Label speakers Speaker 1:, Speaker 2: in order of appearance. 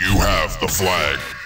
Speaker 1: You have the flag.